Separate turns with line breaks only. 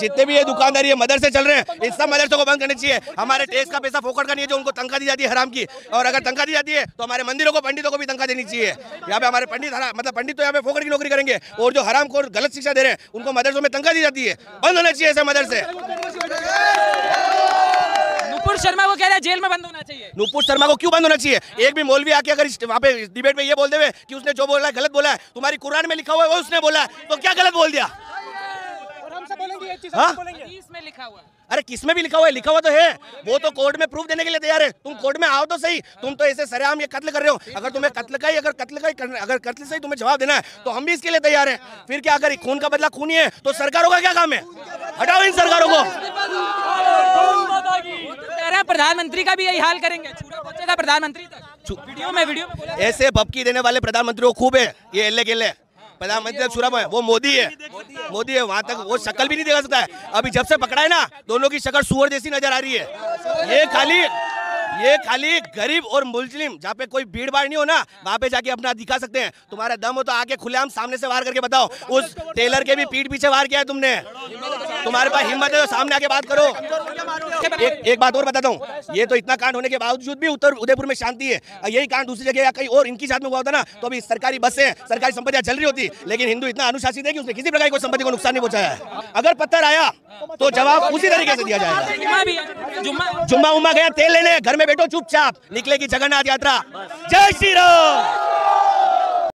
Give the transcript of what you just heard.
जितने भी ये दुकानदारी है मदरसे चल रहे हैं इन सब मदरसों को बंद करनी चाहिए। हमारे टैक्स का पैसा फोकट का नहीं है जो उनको तनख्वाह दी जाती है हराम की। और अगर तनख्वाह दी जाती है तो हमारे मंदिरों को पंडितों को भी तनख्वाह देनी चाहिए। यहाँ पे हमारे पंडित मतलब पंडित तो यहाँ पे फोकट की नौकरी करेंगे और जो हराम को गलत शिक्षा दे रहे हैं उनको मदरसों में तनख्वाह दी जाती है। बंद होना चाहिए ऐसे मदरसे।
नुपुर शर्मा को कह रहा है जेल में बंद होना चाहिए।
नुपुर शर्मा को क्यों बंद होना चाहिए? एक भी मौलवी आके अगर वहाँ पे डिबेट में ये बोल देवे कि उसने जो बोला है गलत बोला है तुम्हारी कुरान में लिखा हुआ है वो उसने बोला है तो क्या गलत बोल दिया? हाँ?
हदीस में लिखा हुआ है।
अरे किसमें भी लिखा हुआ है? लिखा हुआ तो है। वो तो कोर्ट में प्रूफ देने के लिए तैयार है। तुम कोर्ट में आओ तो सही। तुम तो ऐसे सरेआम ये कत्ल कर रहे हो। अगर तुम्हें कत्ल का ही अगर कत्ल का ही अगर कत्ल से ही तुम्हें जवाब देना है तो हम भी इसके लिए तैयार हैं। फिर क्या अगर खून का बदला खून ही है तो सरकारों का क्या काम है हटाओ इन सरकारों को।
है प्रधानमंत्री का भी यही हाल करेंगे। पहुंचेगा प्रधानमंत्री वीडियो में वीडियो में
ऐसे भपकी देने वाले प्रधानमंत्री को खूब है। ये एल्ले केले प्रधानमंत्री छुरा है वो मोदी है। मोदी है वहाँ तक वो शक्ल भी नहीं दिखा सकता है। अभी जब से पकड़ा है ना दोनों की शक्ल सुअर जैसी नज़र आ रही है। ये खाली ये खाली गरीब और मुस्लिम जहाँ पे कोई भीड़ भाड़ नहीं हो ना वहाँ पे जाके अपना दिखा सकते हैं। तुम्हारा दम हो तो आके खुलेआम सामने से वार करके बताओ। उस टेलर के भी पीठ पीछे वार किया है तुमने। तुम्हारे पास हिम्मत है तो सामने आके बात करो। एक एक बात और बताता हूँ। ये तो इतना कांड होने के बावजूद भी उत्तर उदयपुर में शांति है। यही कांड दूसरी जगह या कहीं और इनकी साथ में हुआ होता ना तो अभी सरकारी बसें, सरकारी संपत्तियाँ चल रही होती। लेकिन हिंदू इतना अनुशासित है कि उसने किसी प्रकार की संपत्ति को नुकसान नहीं पहुँचाया है। अगर पत्थर आया तो जवाब उसी तरीके से दिया जाएगा। जुम्मा, उम्मा गया, तेल लेने, घर में बैठो, चुपचाप निकलेगी जगन्नाथ यात्रा। जय श्री राम!